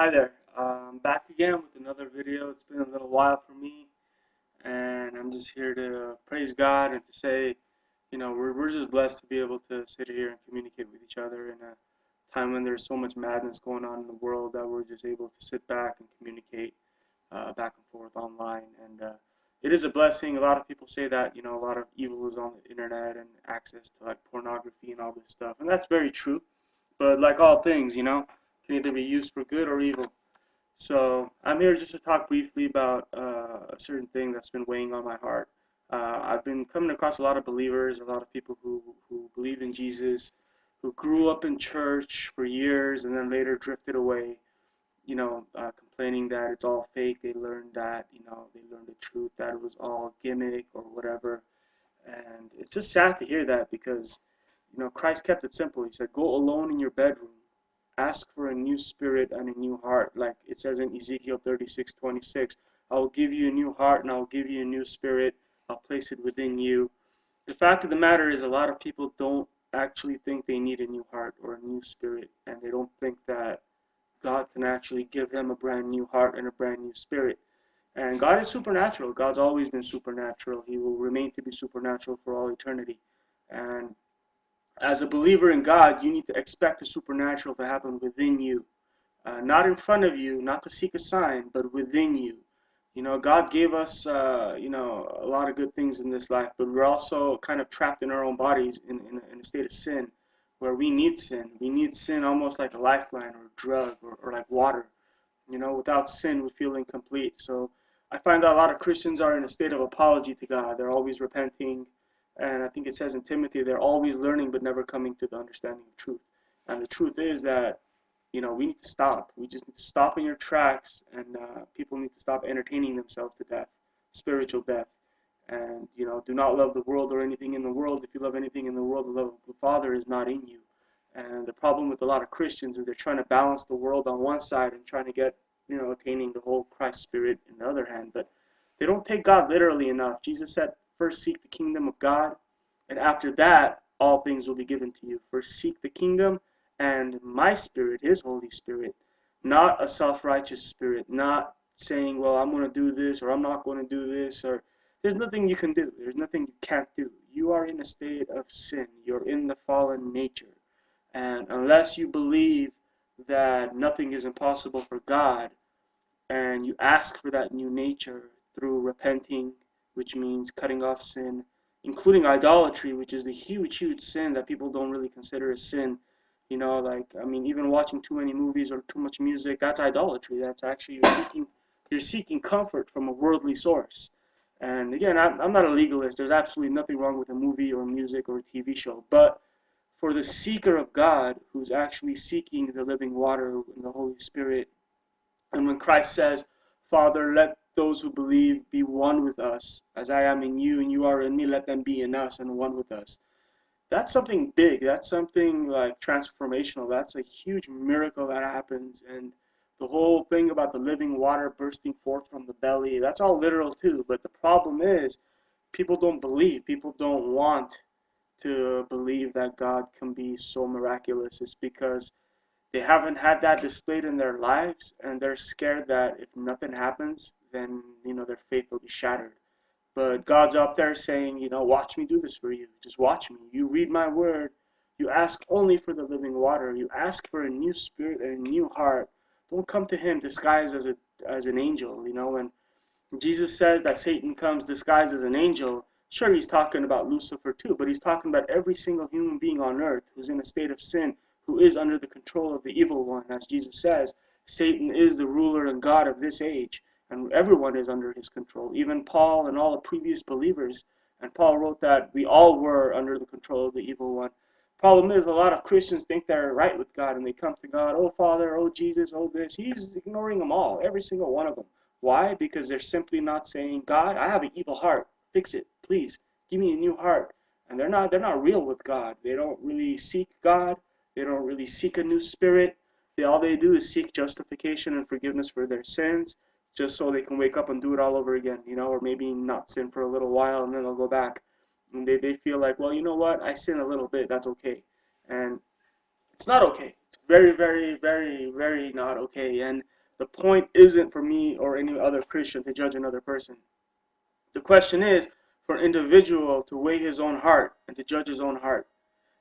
Hi there, I'm back again with another video. It's been a little while for me, and I'm just here to praise God and to say, you know, we're, we're just blessed to be able to sit here and communicate with each other in a time when there's so much madness going on in the world that we're just able to sit back and communicate uh, back and forth online. And uh, it is a blessing. A lot of people say that, you know, a lot of evil is on the internet and access to like pornography and all this stuff, and that's very true. But like all things, you know, can either be used for good or evil. So I'm here just to talk briefly about uh, a certain thing that's been weighing on my heart. Uh, I've been coming across a lot of believers, a lot of people who, who believe in Jesus, who grew up in church for years and then later drifted away, you know, uh, complaining that it's all fake. They learned that, you know, they learned the truth that it was all gimmick or whatever. And it's just sad to hear that because, you know, Christ kept it simple. He said, go alone in your bedroom ask for a new spirit and a new heart like it says in ezekiel 36 26 i will give you a new heart and i will give you a new spirit. I'll place it within you. The fact of the matter is a lot of people don't actually think they need a new heart or a new spirit and they don't think that god can actually give them a brand new heart and a brand new spirit. And god is supernatural. God's always been supernatural. He will remain to be supernatural for all eternity. And as a believer in God, you need to expect the supernatural to happen within you. Uh, not in front of you, not to seek a sign, but within you. You know, God gave us, uh, you know, a lot of good things in this life, but we're also kind of trapped in our own bodies in, in, in a state of sin where we need sin. We need sin almost like a lifeline or a drug or, or like water. You know, without sin, we feel incomplete. So I find that a lot of Christians are in a state of apology to God. They're always repenting and I think it says in Timothy, they're always learning but never coming to the understanding of truth. And the truth is that, you know, we need to stop. We just need to stop in your tracks, and uh, people need to stop entertaining themselves to death, spiritual death. And, you know, do not love the world or anything in the world. If you love anything in the world, the love of the Father is not in you. And the problem with a lot of Christians is they're trying to balance the world on one side and trying to get, you know, attaining the whole Christ spirit in the other hand. But they don't take God literally enough. Jesus said, First seek the kingdom of God, and after that, all things will be given to you. First seek the kingdom and my spirit, his Holy Spirit, not a self righteous spirit, not saying, well, I'm going to do this or I'm not going to do this, or there's nothing you can do. There's nothing you can't do. You are in a state of sin, you're in the fallen nature. And unless you believe that nothing is impossible for God, and you ask for that new nature through repenting, which means cutting off sin, including idolatry, which is the huge, huge sin that people don't really consider a sin. You know, like I mean, even watching too many movies or too much music, that's idolatry. That's actually you're seeking you're seeking comfort from a worldly source. And again, I'm, I'm not a legalist. There's absolutely nothing wrong with a movie or music or TV show. But for the seeker of God, who's actually seeking the living water and the Holy Spirit, and when Christ says, Father, let those who believe be one with us. As I am in you and you are in me, let them be in us and one with us. That's something big. That's something like transformational. That's a huge miracle that happens. And the whole thing about the living water bursting forth from the belly, that's all literal too. But the problem is, people don't believe. People don't want to believe that God can be so miraculous. It's because they haven't had that displayed in their lives and they're scared that if nothing happens then you know their faith will be shattered. But god's up there saying you know watch me do this for you. Just watch me. You read my word. You ask only for the living water. You ask for a new spirit and a new heart. Don't come to him disguised as a as an angel you know. And jesus says that satan comes disguised as an angel sure he's talking about lucifer too but he's talking about every single human being on earth who's in a state of sin who is under the control of the evil one. As Jesus says, Satan is the ruler and God of this age, and everyone is under his control, even Paul and all the previous believers. And Paul wrote that we all were under the control of the evil one. Problem is, a lot of Christians think they're right with God, and they come to God, oh Father, oh Jesus, oh this. He's ignoring them all, every single one of them. Why? Because they're simply not saying, God, I have an evil heart. Fix it, please. Give me a new heart. And they're not they're not real with God. They don't really seek God. They don't really seek a new spirit. They all they do is seek justification and forgiveness for their sins, just so they can wake up and do it all over again, you know, or maybe not sin for a little while and then they'll go back. And they, they feel like, well, you know what, I sin a little bit, that's okay. And It's not okay. It's very, very, very, very not okay. And the point isn't for me or any other Christian to judge another person. The question is for an individual to weigh his own heart and to judge his own heart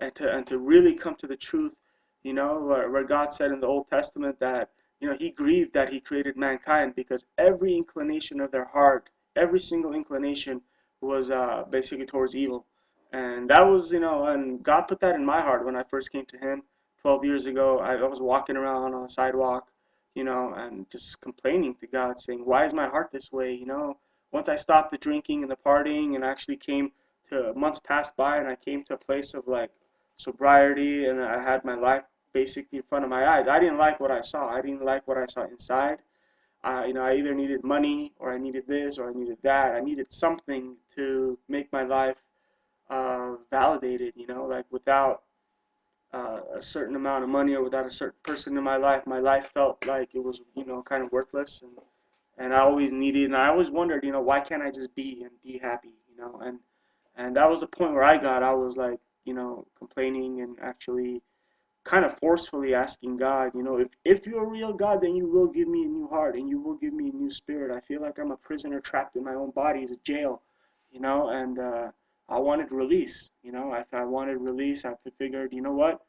and to and to really come to the truth, you know, where, where God said in the Old Testament that you know he grieved that he created mankind because every inclination of their heart, every single inclination was uh, basically towards evil, and that was you know, and God put that in my heart when I first came to Him 12 years ago. I, I was walking around on a sidewalk, you know, and just complaining to God, saying, "Why is my heart this way?" You know, once I stopped the drinking and the partying and actually came to months passed by and I came to a place of like sobriety and I had my life basically in front of my eyes. I didn't like what I saw. I didn't like what I saw inside. Uh, you know, I either needed money or I needed this or I needed that. I needed something to make my life uh, validated. You know, like without uh, a certain amount of money or without a certain person in my life, my life felt like it was, you know, kind of worthless. And and I always needed, and I always wondered, you know, why can't I just be and be happy, you know? And and that was the point where I got. I was like, you know, complaining and actually kind of forcefully asking God, you know, if, if you're a real God, then you will give me a new heart and you will give me a new spirit. I feel like I'm a prisoner trapped in my own body as a jail, you know, and uh, I wanted release, you know, I, I wanted release. I figured, you know what,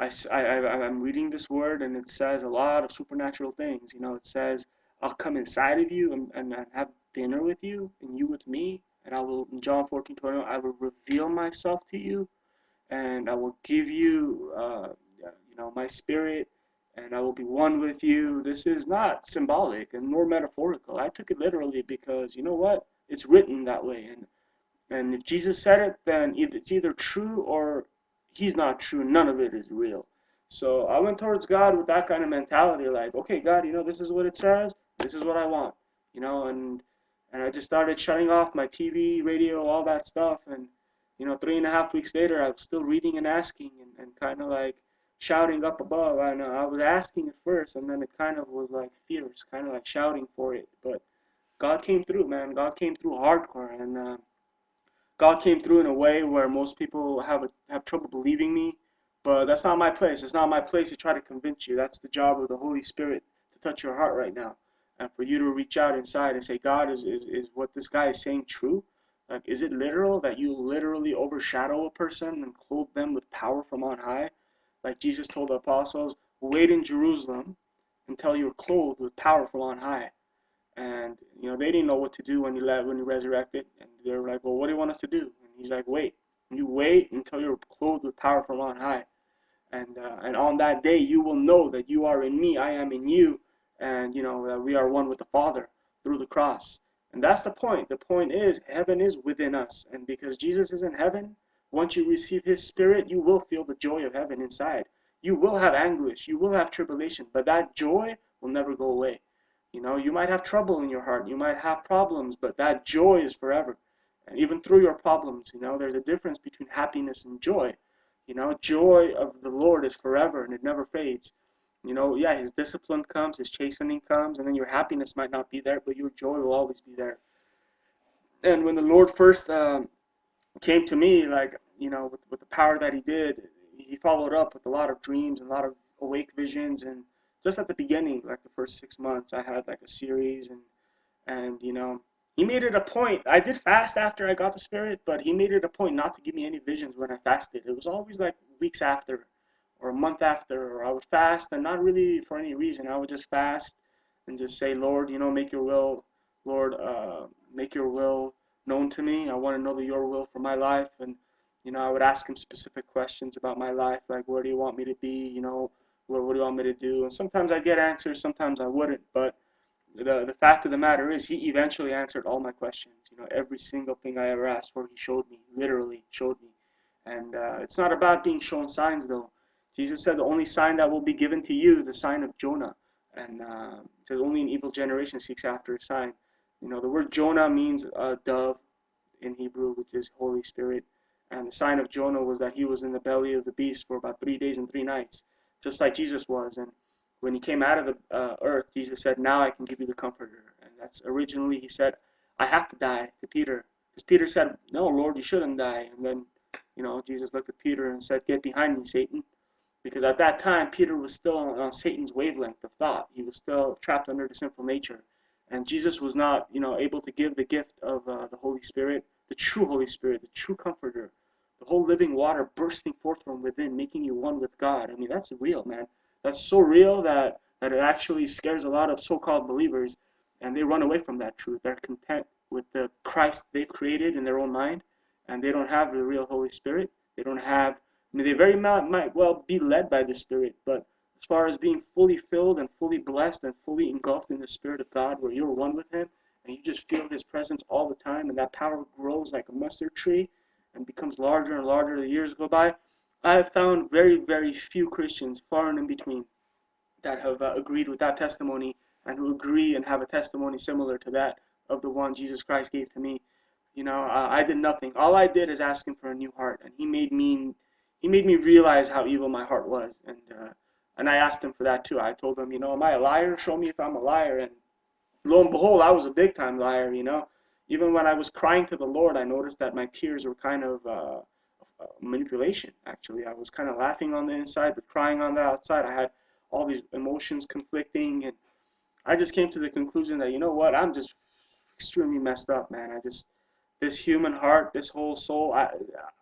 I, I, I'm reading this word and it says a lot of supernatural things, you know, it says, I'll come inside of you and, and, and have dinner with you and you with me, and I will, in John 14, 20, I will reveal myself to you and I will give you, uh, you know, my spirit, and I will be one with you. This is not symbolic and nor metaphorical. I took it literally because you know what? It's written that way, and and if Jesus said it, then it's either true or he's not true. None of it is real. So I went towards God with that kind of mentality, like, okay, God, you know, this is what it says. This is what I want, you know, and and I just started shutting off my TV, radio, all that stuff, and you know, three and a half weeks later, I was still reading and asking and, and kind of like shouting up above. I know I was asking at first, and then it kind of was like fierce, kind of like shouting for it. But God came through, man. God came through hardcore, and uh, God came through in a way where most people have a, have trouble believing me. But that's not my place. It's not my place to try to convince you. That's the job of the Holy Spirit to touch your heart right now, and for you to reach out inside and say, God, is is, is what this guy is saying true? Like, is it literal that you literally overshadow a person and clothe them with power from on high? Like Jesus told the apostles, wait in Jerusalem until you're clothed with power from on high. And you know they didn't know what to do when he left, when he resurrected, and they were like, "Well, what do you want us to do?" And he's like, "Wait. You wait until you're clothed with power from on high, and uh, and on that day you will know that you are in me, I am in you, and you know that we are one with the Father through the cross." And that's the point. The point is, heaven is within us. And because Jesus is in heaven, once you receive his spirit, you will feel the joy of heaven inside. You will have anguish, you will have tribulation, but that joy will never go away. You know, you might have trouble in your heart, you might have problems, but that joy is forever. And even through your problems, you know, there's a difference between happiness and joy. You know, joy of the Lord is forever and it never fades. You know, yeah, his discipline comes, his chastening comes, and then your happiness might not be there, but your joy will always be there. And when the Lord first um, came to me, like, you know, with, with the power that he did, he followed up with a lot of dreams and a lot of awake visions. And just at the beginning, like the first six months, I had like a series and, and, you know, he made it a point. I did fast after I got the spirit, but he made it a point not to give me any visions when I fasted. It was always like weeks after or a month after, or I would fast and not really for any reason. I would just fast and just say, Lord, you know, make your will, Lord, uh, make your will known to me. I want to know the your will for my life. And, you know, I would ask him specific questions about my life, like, where do you want me to be? You know, what, what do you want me to do? And sometimes I get answers, sometimes I wouldn't. But the, the fact of the matter is, he eventually answered all my questions. You know, every single thing I ever asked for, he showed me, literally showed me. And uh, it's not about being shown signs, though. Jesus said the only sign that will be given to you is the sign of Jonah. And uh, says only an evil generation seeks after a sign. You know, the word Jonah means a dove in Hebrew, which is Holy Spirit. And the sign of Jonah was that he was in the belly of the beast for about three days and three nights, just like Jesus was. And when he came out of the uh, earth, Jesus said, Now I can give you the comforter. And that's originally, he said, I have to die to Peter. Because Peter said, No, Lord, you shouldn't die. And then, you know, Jesus looked at Peter and said, Get behind me, Satan Because at that time, Peter was still on, on Satan's wavelength of thought. He was still trapped under the sinful nature. And Jesus was not, you know, able to give the gift of uh, the Holy Spirit, the true Holy Spirit, the true Comforter, the whole living water bursting forth from within, making you one with God. I mean, that's real, man. That's so real that, that it actually scares a lot of so-called believers, and they run away from that truth. They're content with the Christ they've created in their own mind, and they don't have the real Holy Spirit. They don't have I mean, they very might, might well be led by the Spirit, but as far as being fully filled and fully blessed and fully engulfed in the Spirit of God, where you're one with Him and you just feel His presence all the time, and that power grows like a mustard tree and becomes larger and larger as the years go by, I have found very, very few Christians, far and in between, that have uh, agreed with that testimony and who agree and have a testimony similar to that of the one Jesus Christ gave to me. You know, uh, I did nothing. All I did is ask Him for a new heart, and He made me he made me realize how evil my heart was, and uh, and I asked him for that too. I told him, you know, am I a liar? Show me if I'm a liar. And lo and behold, I was a big time liar. You know, even when I was crying to the Lord, I noticed that my tears were kind of uh, manipulation. Actually, I was kind of laughing on the inside, but crying on the outside. I had all these emotions conflicting, and I just came to the conclusion that you know what, I'm just extremely messed up, man. I just this human heart, this whole soul, I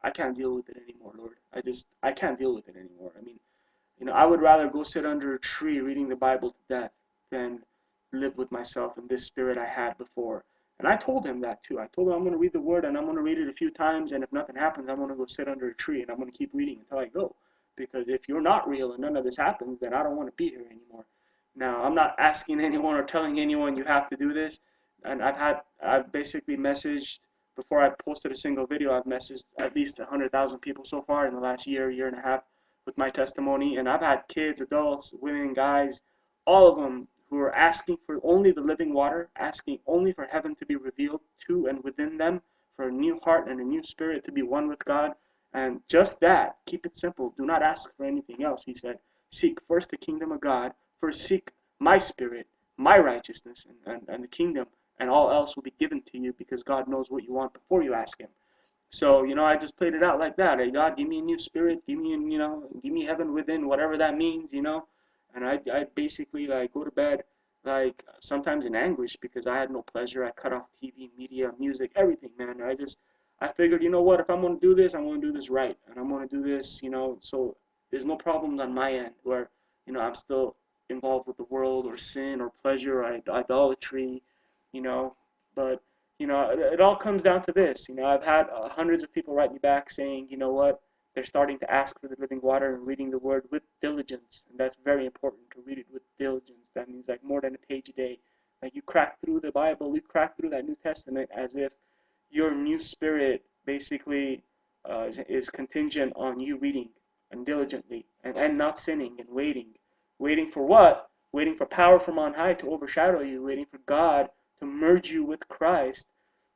I can't deal with it anymore, Lord. I just I can't deal with it anymore. I mean, you know, I would rather go sit under a tree reading the Bible to death than live with myself in this spirit I had before. And I told him that too. I told him I'm going to read the word and I'm going to read it a few times and if nothing happens, I'm going to go sit under a tree and I'm going to keep reading until I go. Because if you're not real and none of this happens, then I don't want to be here anymore. Now, I'm not asking anyone or telling anyone you have to do this. And I've had I've basically messaged before I posted a single video, I've messaged at least 100,000 people so far in the last year, year and a half with my testimony. And I've had kids, adults, women, guys, all of them who are asking for only the living water, asking only for heaven to be revealed to and within them, for a new heart and a new spirit to be one with God. And just that, keep it simple. Do not ask for anything else, he said. Seek first the kingdom of God. First seek my spirit, my righteousness, and, and, and the kingdom and all else will be given to you because God knows what you want before you ask Him. So, you know, I just played it out like that. Hey, God, give me a new spirit. Give me, you know, give me heaven within, whatever that means, you know. And I, I basically, like, go to bed, like, sometimes in anguish because I had no pleasure. I cut off TV, media, music, everything, man. I just, I figured, you know what, if I'm going to do this, I'm going to do this right. And I'm going to do this, you know, so there's no problems on my end where, you know, I'm still involved with the world or sin or pleasure or idolatry you know. But you know, it, all comes down to this. You know, I've had uh, hundreds of people write me back saying, you know what, they're starting to ask for the living water and reading the word with diligence, and that's very important to read it with diligence. That means like more than a page a day. Like you crack through the Bible, you crack through that New Testament as if your new spirit basically uh, is, is contingent on you reading and diligently and, and not sinning and waiting. Waiting for what? Waiting for power from on high to overshadow you, waiting for God to merge you with Christ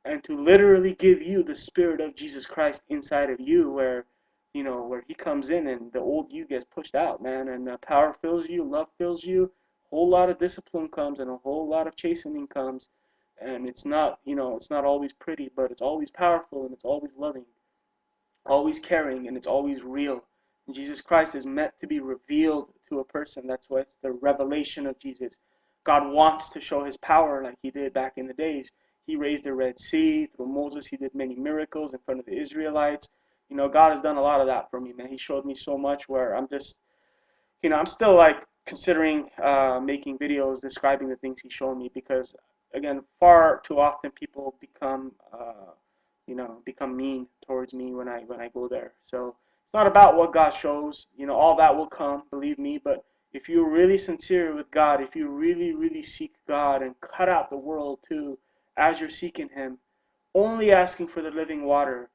and to literally give you the spirit of Jesus Christ inside of you where you know where he comes in and the old you gets pushed out man. And power fills you love fills you a whole lot of discipline comes and a whole lot of chastening comes. And it's not you know it's not always pretty but it's always powerful and it's always loving always caring and it's always real. And Jesus Christ is meant to be revealed to a person. That's why it's the revelation of Jesus God wants to show his power like he did back in the days. He raised the Red Sea. Through Moses, he did many miracles in front of the Israelites. You know, God has done a lot of that for me, man. He showed me so much where I'm just, you know, I'm still like considering uh, making videos describing the things he showed me because, again, far too often people become, uh, you know, become mean towards me when I when I go there. So it's not about what God shows. You know, all that will come, believe me, but if you're really sincere with God, if you really, really seek God and cut out the world too, as you're seeking Him, only asking for the living water,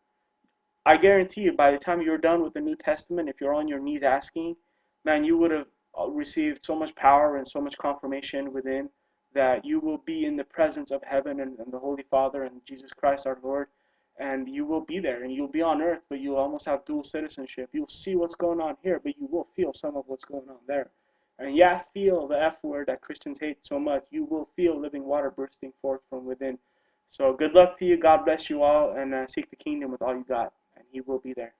I guarantee you, by the time you're done with the New Testament, if you're on your knees asking, man, you would have uh, received so much power and so much confirmation within that you will be in the presence of heaven and, and the Holy Father and Jesus Christ our Lord, and you will be there and you'll be on earth, but you'll almost have dual citizenship. You'll see what's going on here, but you will feel some of what's going on there. And yeah, feel the F word that Christians hate so much. You will feel living water bursting forth from within. So good luck to you. God bless you all. And uh, seek the kingdom with all you got. And He will be there.